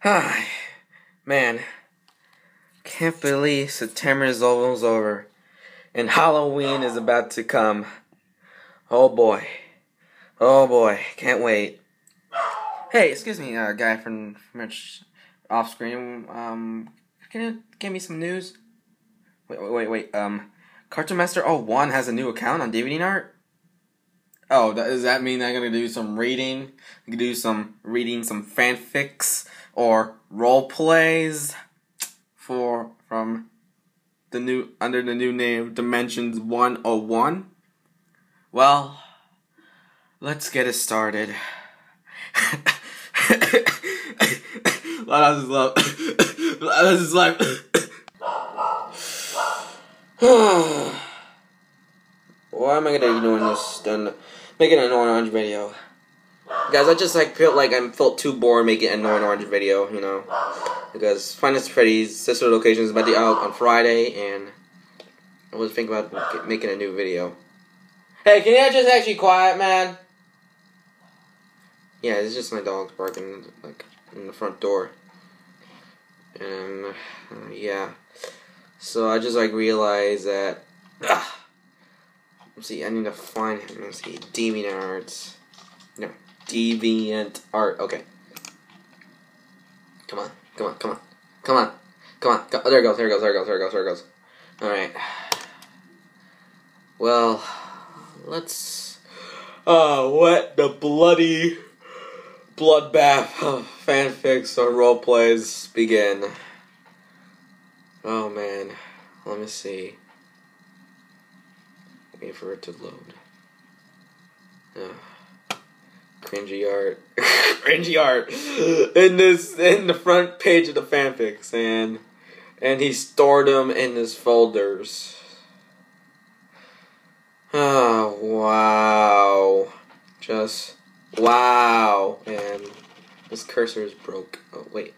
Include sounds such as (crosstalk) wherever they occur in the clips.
Hi, man. Can't believe September is almost over, and Halloween is about to come. Oh boy, oh boy, can't wait. Hey, excuse me, uh, guy from from off screen. Um, can you give me some news? Wait, wait, wait, wait. Um, Cartoon Master 01 has a new account on DeviantArt. Oh, does that mean I'm gonna do some reading? Do some reading, some fanfics or role plays for from the new under the new name Dimensions 101. Well, let's get it started. Us love. Let us life. (sighs) Why am I gonna be doing this? Then making an orange video, guys. I just like felt like I felt too bored making an orange video, you know, because Finest Freddy's sister location is about to out on Friday, and I was thinking about making a new video. Hey, can you just actually quiet, man? Yeah, it's just my dog's barking like in the front door, and uh, yeah. So I just like realized that. Let's see, I need to find him. Let's see, Deviant Arts. Deviant Art. Okay. Come on, come on, come on, come on, come on. Oh, there it goes. There it goes. There it goes. There it goes. There it goes. All right. Well, let's. Uh, what the bloody bloodbath of fanfics or roleplays begin. Oh man, let me see. Wait for it to load. Oh. Cringy art. (laughs) Cringy art in this in the front page of the fanfics and and he stored them in his folders. Oh wow. Just wow. And this cursor is broke. Oh wait.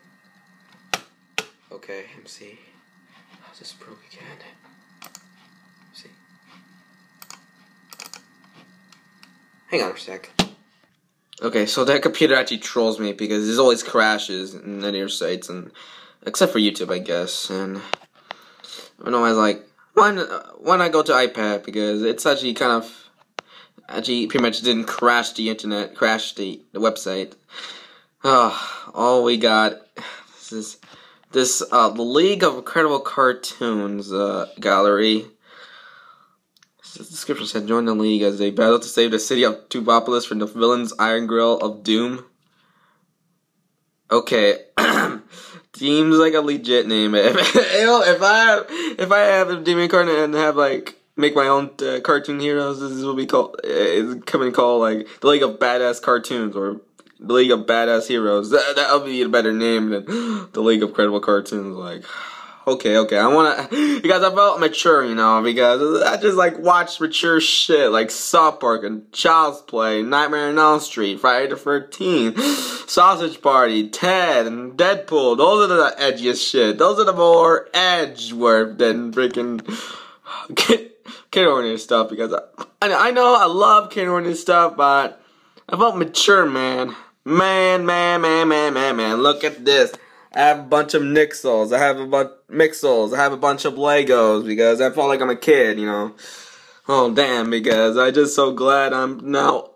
Okay, MC. How's oh, this broke again. Hang on a sec. Okay, so that computer actually trolls me because it always crashes in linear sites, and except for YouTube, I guess. And I know I was like, when why not go to iPad because it's actually kind of actually pretty much didn't crash the internet, crash the the website. Oh, all we got. This is this uh, the League of Incredible Cartoons uh, gallery. The description said, "Join the league as they battle to save the city of Tubopolis from the villains Iron Grill of Doom." Okay, (clears throat) seems like a legit name. (laughs) If, if I if I have a demon card and have like make my own uh, cartoon heroes, this will be called. Uh, it's coming called like the League of Badass Cartoons or the League of Badass Heroes. That that'll be a better name than (gasps) the League of Credible Cartoons. Like, okay, okay, I wanna (laughs) because I felt mature, you know, because I just like watch mature shit like South Park and Child's Play, Nightmare on Elm Street, Friday the Thirteenth, (gasps) Sausage Party, Ted, and Deadpool. Those are the edgiest shit. Those are the more edge work than freaking. (sighs) Kid, kid oriented stuff because I, I know I love kid oriented stuff, but I felt mature, man. Man, man, man, man, man, man. Look at this. I have a bunch of Nixels. I have a bunch Mixels. I have a bunch of Legos because I felt like I'm a kid, you know. Oh damn! Because I just so glad I'm now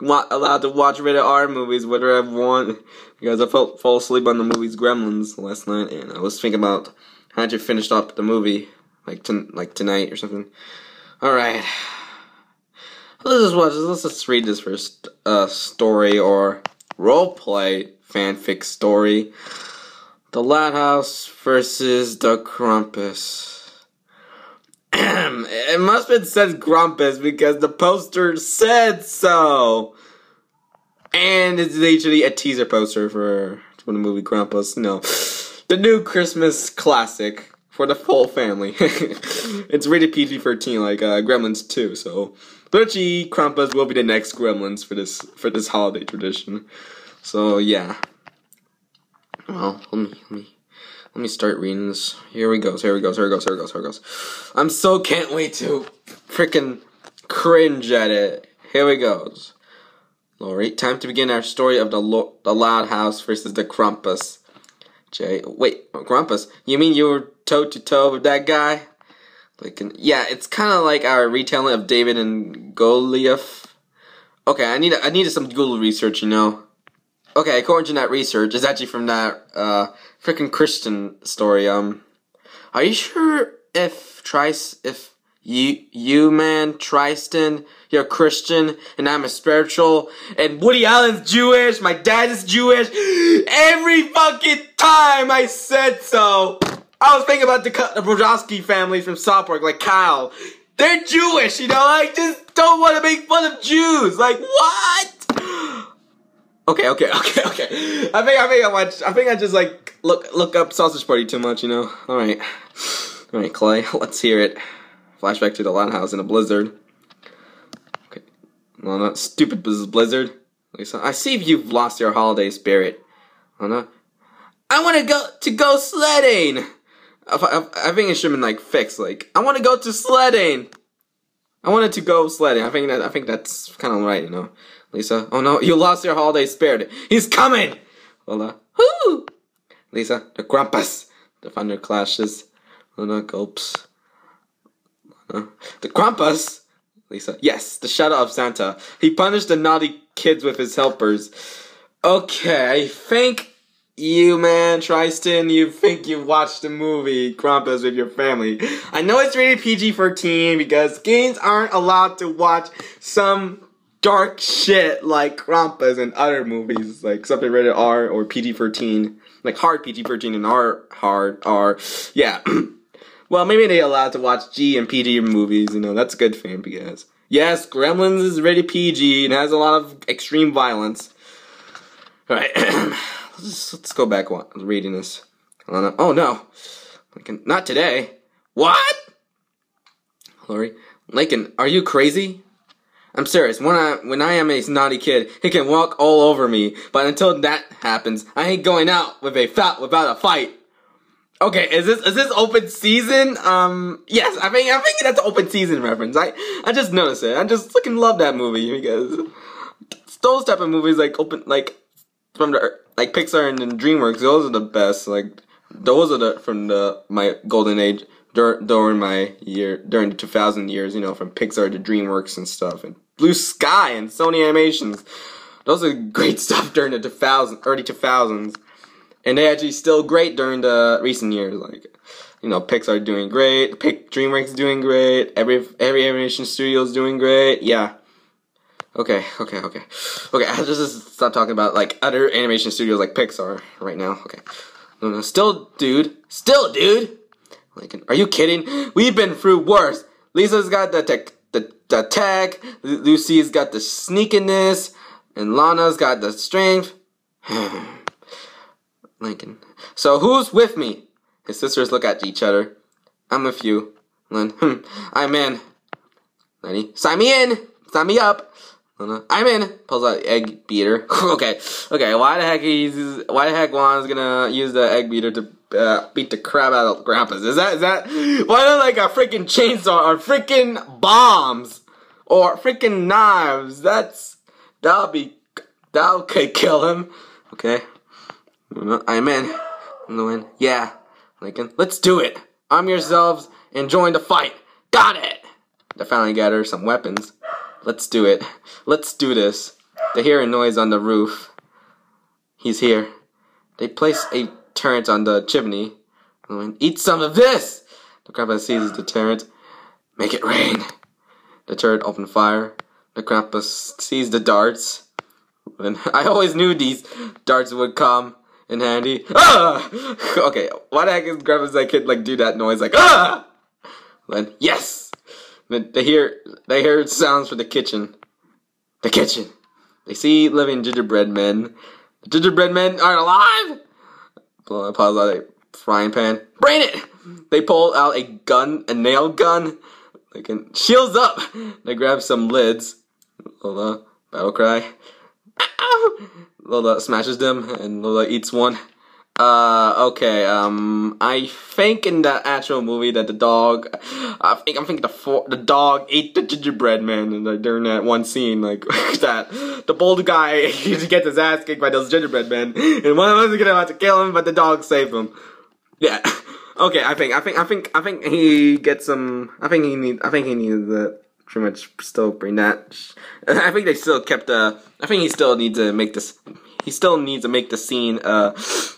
allowed to watch rated R movies whether I want. Because I felt fall asleep on the movie's Gremlins last night, and I was thinking about how to finish up the movie like to, like tonight or something. All right. Let's just watch. Let's just read this first uh, story or role play fanfic story. The Loud House versus the Krampus. (clears throat) it must have said Krampus because the poster said so. And it's actually a teaser poster for, for the movie Krampus. No. (sighs) The new Christmas classic for the whole family. (laughs) it's rated PG 13 like uh, Gremlins 2, so Butchie Krampus will be the next Gremlins for this for this holiday tradition. So yeah. Well, let me let me let me start reading this. Here we go. Here we go. Here we go. Here we go. Here we goes. I'm so can't wait to freaking cringe at it. Here we goes. Alright, time to begin our story of the Lo- the Loud House versus the Krampus. Jay, wait, Krampus, you mean you were toe to toe with that guy? Like, yeah, it's kind of like our retelling of David and Goliath. Okay, I need I needed some Google research, you know. Okay, according to that research, it's actually from that uh freaking Christian story. Um, are you sure if Trice if you you man Tristan you're a Christian and I'm a spiritual and Woody Allen's Jewish, my dad is Jewish. Every fucking time I said so, I was thinking about the, the Broflovski family from South Park, like Kyle. They're Jewish, you know. I just don't want to make fun of Jews. Like what? Okay, okay, (laughs) okay, okay. I think I think I watch. I think I just like look look up Sausage Party too much, you know. All right, all right, Clay. (laughs) Let's hear it. Flashback to the House in a blizzard. Okay, no, not stupid blizzard. Lisa, I see you've lost your holiday spirit. Oh no, I want to go to go sledding. I, I, I think it should have been like fixed. Like I want to go to sledding. I wanted to go sledding. I think that I think that's kind of right, you know. Lisa, oh no, you lost your holiday spirit. He's coming! Lola, whoo! Lisa, the Krampus. The thunder clashes. Luna gulps. Luna, the Krampus! Lisa, yes, the shadow of Santa. He punished the naughty kids with his helpers. Okay, I think you, man, Tristan, you think you watched the movie Krampus with your family. I know it's rated PG-13 because games aren't allowed to watch some dark shit like Krampus and other movies, like something rated R or PG-13, like hard PG-13 and R hard R. Yeah. (clears throat) well, maybe they allowed to watch G and PG movies. You know, that's a good him because yes, Gremlins is rated PG and has a lot of extreme violence. All right, (clears throat) let's, let's go back reading this. Oh no, Lincoln, not today. What? Lori, Lincoln, are you crazy? I'm serious. When I when I am a naughty kid, he can walk all over me. But until that happens, I ain't going out with a fat without a fight. Okay, is this is this open season? Um, yes, I think I think that's open season reference. I I just noticed it. I just fucking love that movie because those type of movies like open like from the like Pixar and, DreamWorks. Those are the best. Like those are the from the my golden age dur- during my year during the 2000 years, you know, from Pixar to DreamWorks and stuff, and Blue Sky and Sony Animations. Those are great (laughs) stuff during the 2000 early 2000s, and they actually still great during the recent years. Like, you know, Pixar doing great, Pick DreamWorks doing great, every every animation studio is doing great. Yeah. Okay, okay, okay, okay. I just, stop talking about like other animation studios like Pixar right now. Okay. No, no, still, dude. Still, dude. Lincoln, are you kidding? We've been through worse. Lisa's got the tech, the, the tech. Lucy's got the sneakiness, and Lana's got the strength. (sighs) Lincoln. So who's with me? His sisters look at each other. I'm with you. Hmm. I'm in. Lenny. Sign me in. Sign me up. I'm in. Pulls out egg beater. (laughs) okay. Okay. Why the heck he's why the heck Juan's gonna use the egg beater to uh, beat the crap out of Krampus. Is that is that why not like a freaking chainsaw or freaking bombs or freaking knives? That's that'll be that'll kill him. Okay, I'm in. I'm the win. Yeah, Lincoln. Let's do it. Arm yourselves and join the fight. Got it. They finally gather some weapons. Let's do it. Let's do this. They hear a noise on the roof. He's here. They place a turret on the chimney. And eat some of this! The Krampus seizes the turret. Make it rain. The turret opened fire. The Krampus seized the darts. And (laughs) I always knew these darts would come in handy. Ah! (laughs) Okay, why the heck is Krampus that kid like do that noise like ah? Then yes, they hear they hear sounds from the kitchen. The kitchen. They see living gingerbread men. The gingerbread men aren't alive pulls out a frying pan. Brain it! They pull out a gun, a nail gun. They can shields up. They grab some lids. Lola battle cry. Lola smashes them, and Lola eats one. Uh, okay. Um, I think in the actual movie that the dog, I think I'm thinking the the dog ate the gingerbread man, during that one scene, like (laughs) that, the bold guy (laughs) he gets his ass kicked by those gingerbread men, and one of them is gonna have to kill him, but the dog saved him. Yeah. (laughs) Okay. I think I think I think I think he gets some. I think he need. I think he needs to pretty much still bring that. I think they still kept. Uh, I think he still needs to make this he still needs to make the scene uh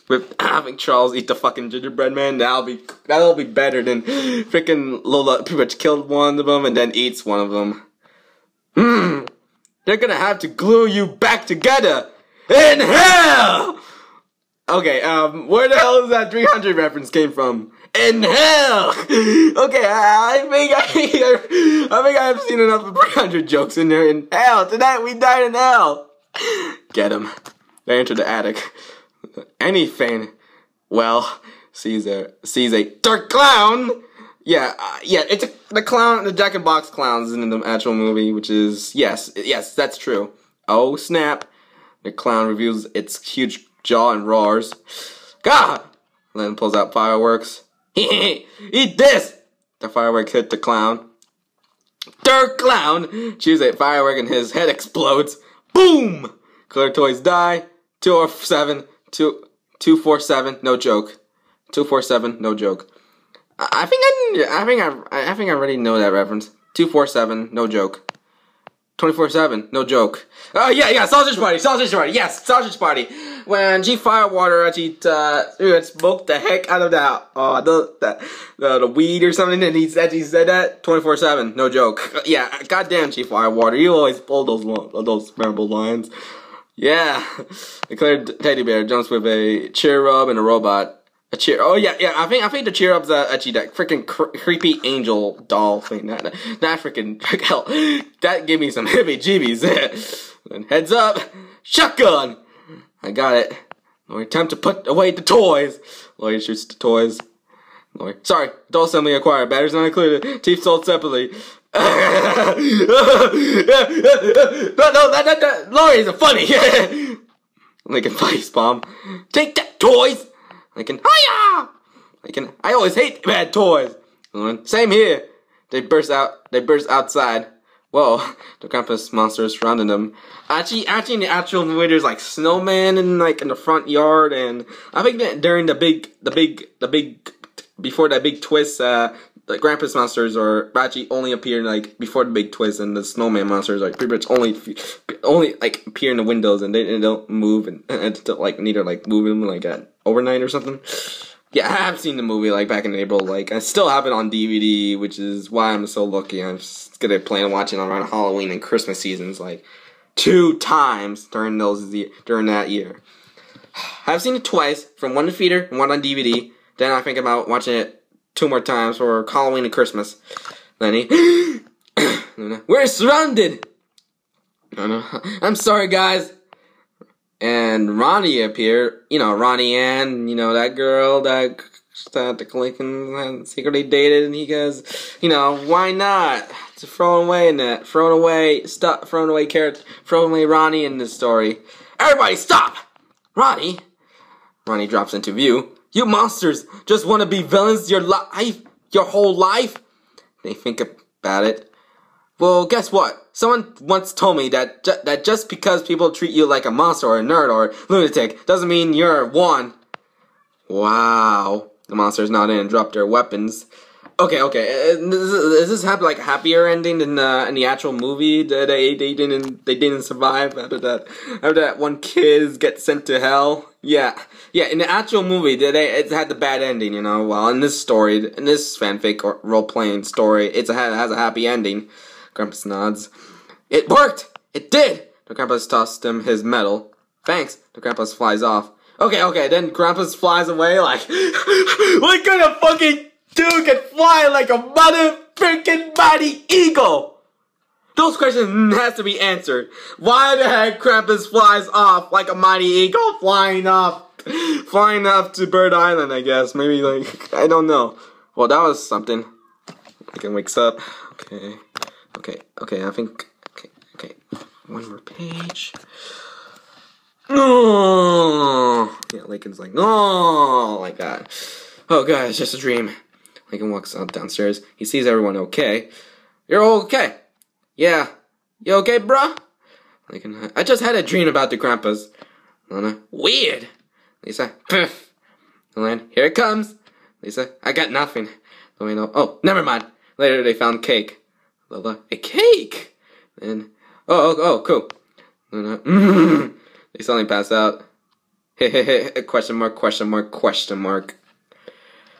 with (sniffs) having Charles eat the fucking gingerbread man. That'll be that'll be better than freaking Lola pretty much killed one of them and then eats one of them. Hmm. They're gonna have to glue you back together in hell. Okay, um, where the hell is that 300 reference came from? In hell. Okay, I, I think I think I, I think I've seen enough of 300 jokes in there. In hell tonight, we died in hell. Get him. They enter the attic. Anything, well, sees a sees a dark clown. Yeah, uh, yeah, it's a, the clown, the Jack and Box clowns in the actual movie, which is yes, yes, that's true. Oh snap! The clown reveals its huge jaw and roars. God! Then pulls out fireworks. (laughs) Eat this! The firework hit the clown. Dark clown! Choose a firework and his head explodes. Boom! Clear toys die. 247, 247, no joke. 247, no joke. I, think I, I think I, I think I already know that reference. 247, no joke. 24-7, no joke. Oh, uh, yeah, yeah, Sausage Party, Sausage Party, yes, Sausage Party. When G Firewater actually, uh, smoked the heck out of that, uh, the, the, uh, the weed or something, and he actually said that 24-7, no joke. Yeah, goddamn G Firewater, you always pull those, those memorable lines. Yeah, (laughs) declared teddy bear jumps with a cherub and a robot. A cheer. Oh yeah, yeah. I think I think the cherub's uh, actually that freaking cr- creepy angel doll thing. That that (laughs) freaking hell. That gave me some (laughs) heavy jeebies. heads up, shotgun. I got it. Lord, time to put away the toys. Lord shoots the toys. Lord, sorry, doll assembly acquired. Batteries not included. Teeth sold separately no, no, that, that, that, Laurie's a funny. (laughs) Lincoln face bomb. Take that, toys. Lincoln, hiya. Lincoln, I always hate bad toys. Same here. They burst out. They burst outside. Whoa, (laughs) the Krampus monsters surrounding them. Actually, actually, the actual there's like snowman in like in the front yard, and I think that during the big, the big, the big, before that big twist, uh, the Krampus monsters are actually only appear like before the big twist, and the snowman monsters like pretty much only only like appear in the windows and they, they don't move and, and like neither like move them like at overnight or something. Yeah, I have seen the movie like back in April. Like I still have it on DVD, which is why I'm so lucky. I'm gonna plan on watching around Halloween and Christmas seasons, like two times during those during that year. (sighs) I've seen it twice, from one theater and one on DVD. Then I think about watching it two more times for Halloween and Christmas. Lenny, (gasps) we're surrounded. I'm sorry, guys. And Ronnie appeared. You know, Ronnie Ann. You know that girl that that the Lincoln secretly dated, and he goes, you know, why not? To throw away in that, throwing away, stop, throwing away character, throwing away Ronnie in this story. Everybody, stop! Ronnie. Ronnie drops into view. You monsters just want to be villains your life, your whole life? They think about it. Well, guess what? Someone once told me that ju that just because people treat you like a monster or a nerd or lunatic doesn't mean you're one. Wow. The monsters not in and drop their weapons. Okay, okay. Is this have like happier ending than uh, in the actual movie? That they they didn't they didn't survive after that after that one kid gets sent to hell. Yeah, yeah. In the actual movie, they it had the bad ending. You know, well, in this story, in this fanfic or role playing story, it's a, it has a happy ending. Krampus nods. It worked. It did. The Krampus tossed him his medal. Thanks. The Krampus flies off. Okay, okay. Then Krampus flies away like, what kind of fucking dude can fly like a mother freaking mighty eagle? Those questions has to be answered. Why the heck Krampus flies off like a mighty eagle flying off, flying up to Bird Island, I guess. Maybe like, I don't know. Well, that was something. Lincoln wakes up. Okay. Okay, okay, I think, okay, okay. One more page. oh, yeah, Lincoln's like, oh, like that. Oh god, it's just a dream. Lincoln walks out downstairs. He sees everyone okay. You're okay. Yeah. You okay, bruh? Lincoln, I just had a dream about the grandpas. Lana, weird. Lisa, pff. Elaine, here it comes. Lisa, I got nothing. Luino, oh, never mind. Later they found cake. Lola, a cake? And, oh, oh, oh, cool. Luna, mm. (laughs) They suddenly pass out. (laughs) question mark, question mark, question mark.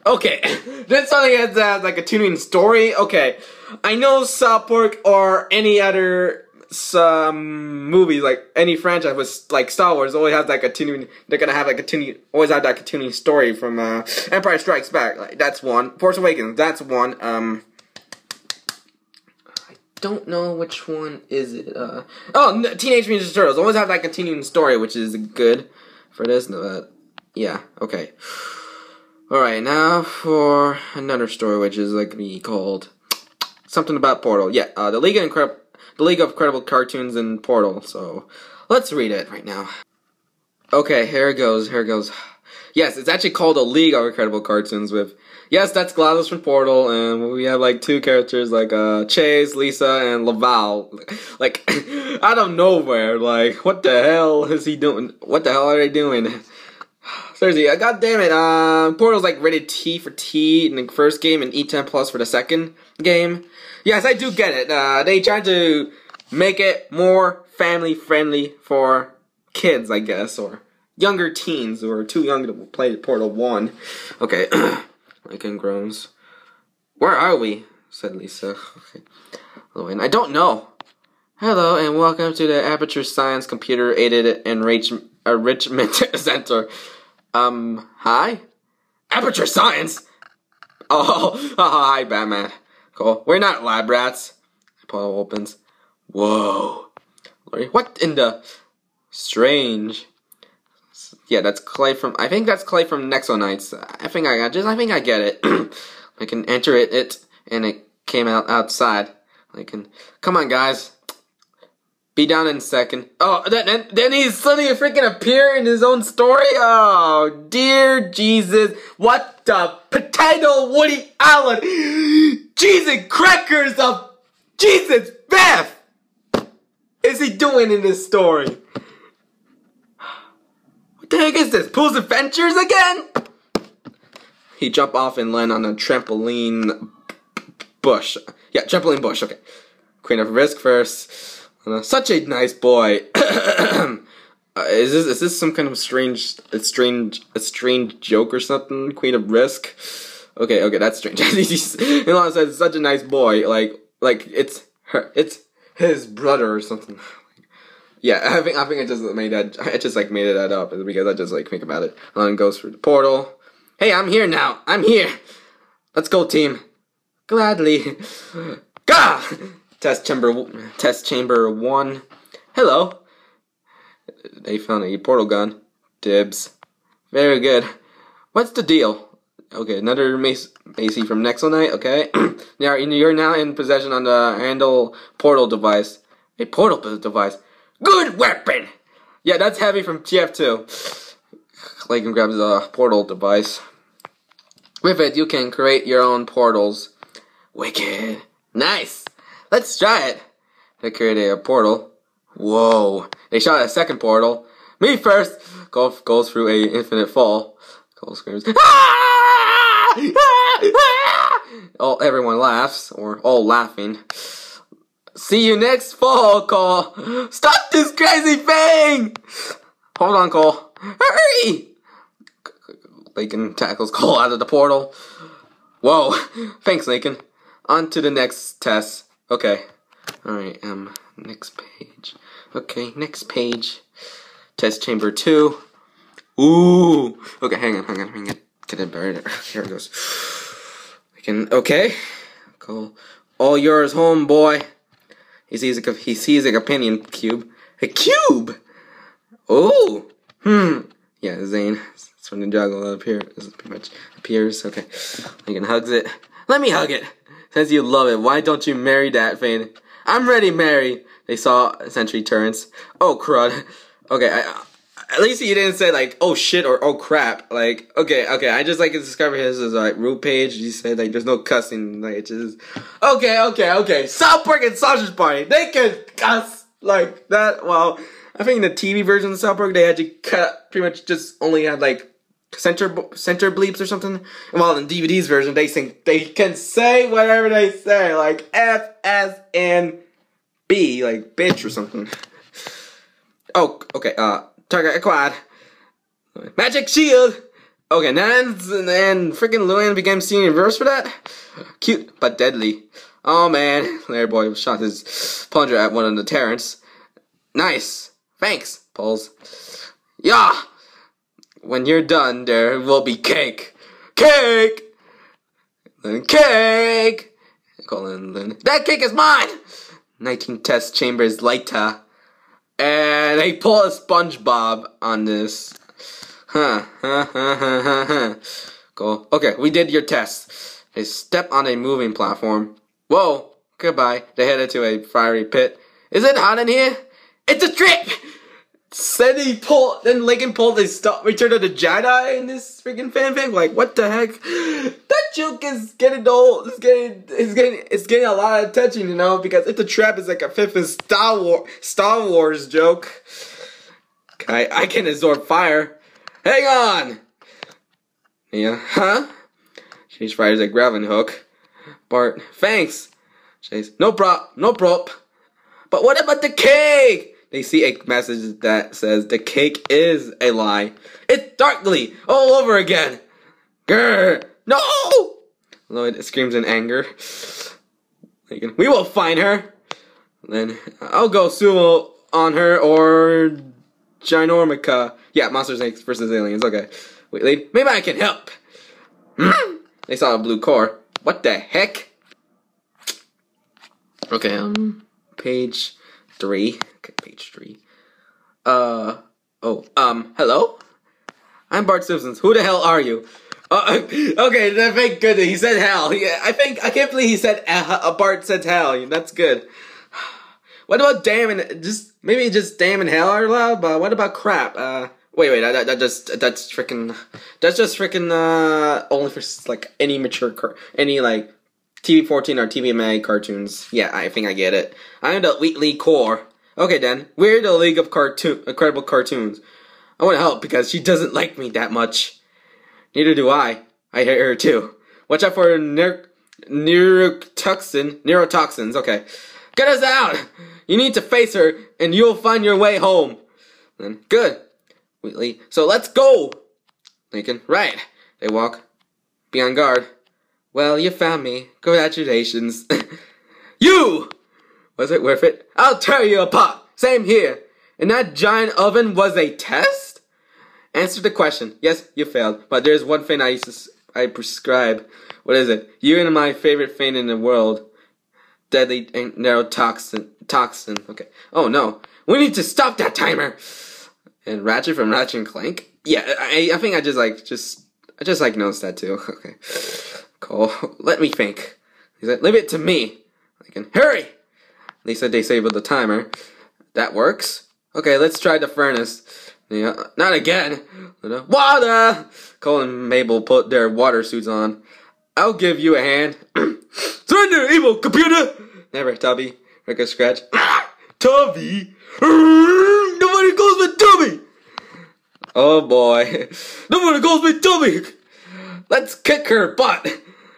Okay, then something has uh, like a tuning story. Okay, I know South Park or any other some movies like any franchise with like Star Wars always has like a tuning. They're gonna have like a tuning. Always have a tuning story from uh, Empire Strikes Back. Like that's one. Force Awakens. That's one. Um, I don't know which one is it. Uh, oh, Teenage Mutant Turtles always have that continuing story, which is good for this. But yeah, okay. Alright, now for another story, which is like be called something about Portal. Yeah, uh, the League of Incredible, the League of Incredible Cartoons and Portal. So let's read it right now. Okay, here it goes. Here it goes. Yes, it's actually called a League of Incredible Cartoons with yes, that's GLaDOS from Portal, and we have like two characters like uh Chase, Lisa, and Laval. Like (laughs) out of nowhere, like what the hell is he doing? What the hell are they doing? Seriously, uh, god damn it, uh, Portal's like rated T for T in the first game and E10 plus for the second game. Yes, I do get it. Uh, they tried to make it more family friendly for kids, I guess, or younger teens who are too young to play Portal 1. Okay, (clears throat) Lincoln groans. Where are we? said Lisa. (laughs) Okay. I don't know. Hello, and welcome to the Aperture Science Computer Aided Enrichment (laughs) Center. Um, hi? Aperture Science? Oh, (laughs) oh, hi, Batman. Cool. We're not lab rats. Portal opens. Whoa. Lori, What in the... Strange. Yeah, that's Clay from... I think that's Clay from Nexo I think I just... I think I get it. (clears throat) I can enter it, it, and it came out outside. I can... Come on, guys. Be down in second. Oh, then, then he's suddenly freaking appear in his own story? Oh, dear Jesus. What the potato Woody Allen? (gasps) Jesus crackers of Jesus Beth is he doing in this story? What the heck is this? Pooh's Adventures again? He jump off and land on a trampoline bush. Yeah, trampoline bush, okay. Queen of Risk first. Such a nice boy. (coughs) uh, is this is this some kind of strange, a strange, a strange joke or something? Queen of Risk. Okay, okay, that's strange. (laughs) Elon says such a nice boy. Like, like it's her, it's his brother or something. (laughs) yeah, I think I think I just made that. I just like made that up because I just like think about it. Elon goes through the portal. Hey, I'm here now. I'm here. Let's go, team. Gladly. (laughs) Gah! Test chamber, test chamber one. Hello. They found a portal gun. Dibs. Very good. What's the deal? Okay, another Macy from Nexo Knight. Okay, (clears throat) now you're now in possession on the handle portal device. A portal device. Good weapon. Yeah, that's heavy from TF2. Lagan grabs the portal device. With it, you can create your own portals. Wicked. Nice. Let's try it. They created a portal. Whoa. They shot a second portal. Me first. Golf goes through a infinite fall. Cole screams. Ah! (laughs) All everyone laughs, or all laughing. See you next fall, Cole. Stop this crazy thing! Hold on, Cole. Hurry! Lincoln tackles Cole out of the portal. Whoa. (laughs) Thanks, Lincoln. On to the next test. Okay. Alright, um, next page. Okay, next page. Test chamber two. Ooh! Okay, hang on, hang on, hang on. Get it buried. (laughs) Here it goes. We can, okay. Cool. All yours, homeboy. He sees a, he sees a companion cube. A cube! Oh! Hmm. Yeah, Zane. It's from the juggle up here. This pretty much appears. Okay. Lincoln hugs it. Let me hug it! Since you love it, why don't you marry that Fane? I'm ready, Mary. They saw Sentry turns. Oh, crud. (laughs) Okay, I, at least he didn't say like oh shit or oh crap. Like okay, okay, I just like to discover his as like root page. He said like there's no cussing. Like it's just okay, okay, okay. South Park and Sausage Party, they can cuss like that. Well, I think in the TV version of South Park they had to cut pretty much just only had like center center bleeps or something. While in DVD's version they sing they can say whatever they say like F S N B like bitch or something. Oh, okay. Uh, target acquired. Magic shield. Okay, and then and then freaking Luan became senior verse for that. Cute but deadly. Oh man, Larry Boy shot his plunger at one of the Terrans. Nice. Thanks, Pauls. Yeah. When you're done, there will be cake. Cake. Then cake. Colin, then that cake is mine. 19 test chambers later. And they pull a SpongeBob on this. Huh, huh, huh, huh, huh, huh. Cool. Okay, we did your test. They step on a moving platform. Whoa, goodbye. They headed to a fiery pit. Is it hot in here? It's a trick! Said he pulled, then Lincoln pulled his stop, Return of the Jedi in this freaking fanfic. Like, what the heck? (laughs) That joke is getting old. It's getting, it's getting, it's getting a lot of attention, you know, because it's a trap is like a fifth of Star War, Star Wars joke. I, I can absorb fire. Hang on. Yeah, huh? Chase fires a grabbing hook. Bart, thanks. Chase, no prop, no prop. But what about the cake? They see a message that says the cake is a lie. It's Darkly all over again. Grr! No! Lloyd screams in anger. We will find her. Then I'll go sumo on her or Ginormica. Yeah, Monster Snakes versus Aliens. Okay. Wait, Maybe I can help. (clears throat) they saw a blue core. What the heck? Okay, um, page three. Okay, page three. Uh, oh, um, hello? I'm Bart Simpsons. Who the hell are you? Uh, (laughs) okay, thank goodness he said hell. Yeah, I think I can't believe he said uh, Bart said hell. That's good. (sighs) What about damn and just maybe just damn and hell are allowed, but what about crap? Uh, wait, wait, that, that just that's freaking that's just freaking uh only for like any mature car any like TV fourteen or TVMA cartoons. Yeah, I think I get it. I'm the Wheatley core. Okay, then. We're the League of Cartoon uh, Incredible Cartoons. I want to help because she doesn't like me that much. Neither do I. I hate her too. Watch out for ner- neurotoxin, neurotoxins. Okay. Get us out! You need to face her, and you'll find your way home. Then, good. Wheatley. So let's go! Lincoln. Right. They walk. Be on guard. Well, you found me. Congratulations. (laughs) you! Was it worth it? I'll tear you apart. Same here. And that giant oven was a test? Answer the question. Yes, you failed. But there's one thing I used to, I prescribe. What is it? You and my favorite thing in the world. Deadly neurotoxin. Toxin. Okay. Oh no. We need to stop that timer. And Ratchet from Ratchet and Clank. Yeah, I, I think I just like just I just like noticed that too. (laughs) Okay. Cool. Let me think. He said, Leave it to me. I can hurry. Lisa disabled the timer. That works. Okay, let's try the furnace. Yeah, not again. Water! Cole and Mabel put their water suits on. I'll give you a hand. (clears throat) Surrender, evil computer! Never, Tubby. Rick a scratch. (clears throat) Tubby! (clears throat) Nobody calls me Tubby! Oh boy. (laughs) Nobody calls me Tubby! Let's kick her butt!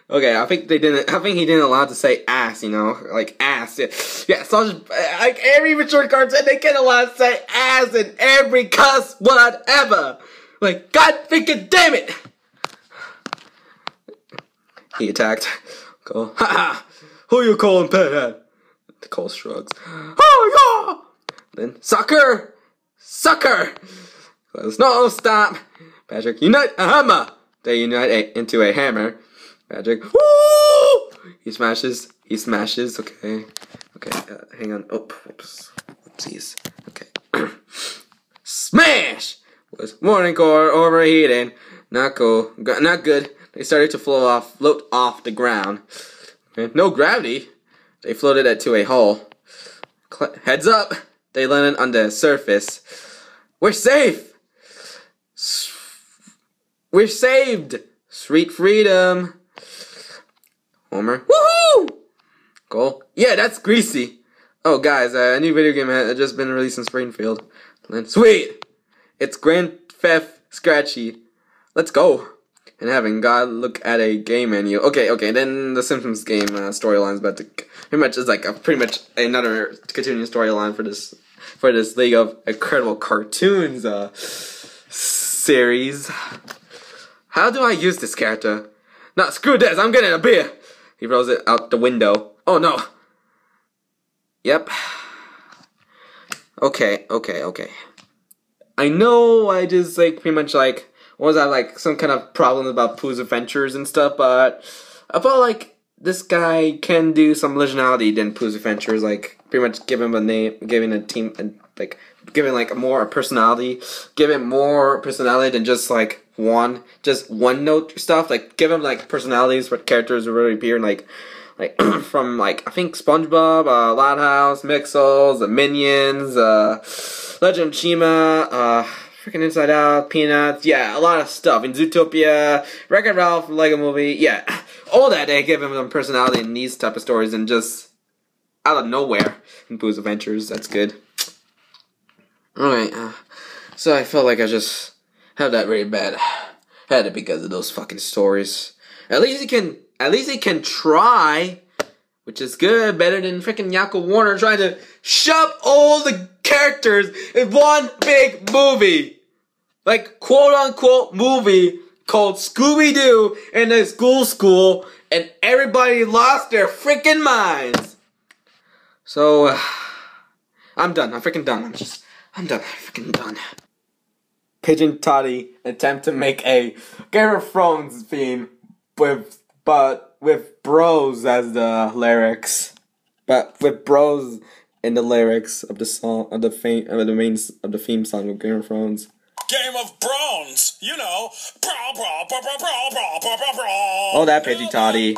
Okay, I think they didn't. I think he didn't allow to say ass. You know, like ass. Yeah, yeah so just, like every mature cartoon, they can't allow to say ass in every cuss word ever. Like God freaking damn it! He attacked. Cole. Ha ha! Who you calling pethead? Cole shrugs. Oh yeah! Then sucker, sucker. No, stop. Patrick, unite a hammer. They unite a, into a hammer. Magic. Woo! He smashes. He smashes. Okay. Okay. Uh, hang on. Oh, whoops. Oopsies. Okay. (clears throat) Smash! Was morning core overheating. Not cool. Not good. They started to float off, float off the ground. No gravity. They floated it to a hole. Cl heads up! They landed on the surface. We're safe! We're saved! Sweet freedom! Homer. Woohoo! Cool. Yeah, that's greasy. Oh, guys, uh, a new video game has just been released in Springfield. Sweet! It's Grand Theft Scratchy. Let's go! And having God look at a game menu. Okay, okay, then the Simpsons game uh, storyline's about to pretty much is like a pretty much another continuing storyline for this for this League of Incredible Cartoons uh, series. How do I use this character? Nah, screw this, I'm getting a beer! He throws it out the window. Oh no! Yep. Okay, okay, okay. I know I just like pretty much like was I like some kind of problems about Pooh's adventures and stuff, but I felt like this guy can do some originality than Pooh's adventures, like pretty much give him a name, giving a team, and like giving like more a personality, giving more personality than just like one, just one note stuff. Like give them like personalities for characters who really appear, and, like like (clears throat) from like I think SpongeBob, uh, House, Mixels, the Minions, uh, Legend of Chima, uh, freaking Inside Out, Peanuts, yeah, a lot of stuff in Zootopia, Wreck-It Ralph, Lego Movie, yeah, (clears throat) all that they give some personality in these type of stories and just out of nowhere in Pooh's Adventures. That's good. Alright, uh, so I felt like I just had that really bad. (sighs) Had it because of those fucking stories. At least he can, at least he can try, which is good, better than freaking Yakko Warner trying to shove all the characters in one big movie. Like, quote unquote movie called Scooby Doo in a school school, and everybody lost their freaking minds. So, uh, (sighs) I'm done. I'm freaking done. I'm just, I'm done. I'm freaking done. Pigeon Toady attempt to make a Game of Thrones theme with, but with bros as the lyrics, but with bros in the lyrics of the song of the fame of the main of the theme song of Game of Thrones. Game of Bronze, you know. Brawl, brawl, brawl, brawl, brawl, brawl, brawl, brawl. Oh, that Pigeon Toady.